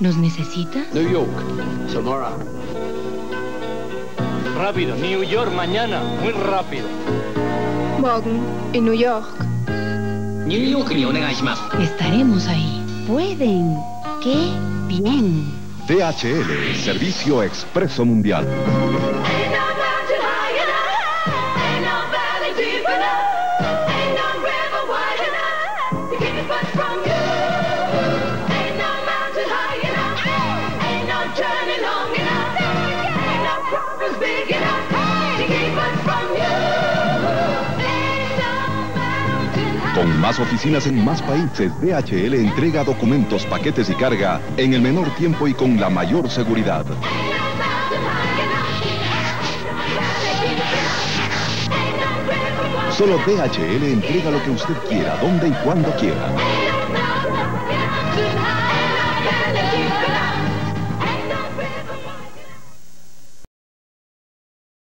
¿Nos necesita? New York, tomorrow. Rápido, New York mañana, muy rápido. Morgen in New York. New York ni onegaishimasu. Estaremos ahí. Pueden. ¡Qué bien! DHL, Servicio Expreso Mundial. Con más oficinas en más países, DHL entrega documentos, paquetes y carga en el menor tiempo y con la mayor seguridad. Solo DHL entrega lo que usted quiera, donde y cuando quiera.